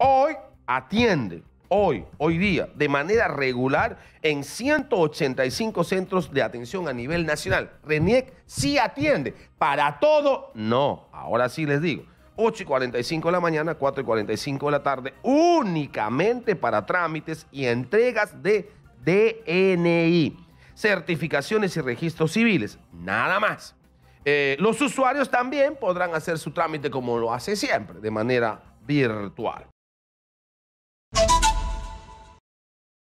hoy atiende, hoy, hoy día, de manera regular en 185 centros de atención a nivel nacional. RENIEC sí atiende. Para todo, no. Ahora sí les digo. 8 y 45 de la mañana, 4 y 45 de la tarde, únicamente para trámites y entregas de DNI, certificaciones y registros civiles, nada más. Eh, los usuarios también podrán hacer su trámite como lo hace siempre, de manera virtual.